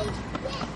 Please.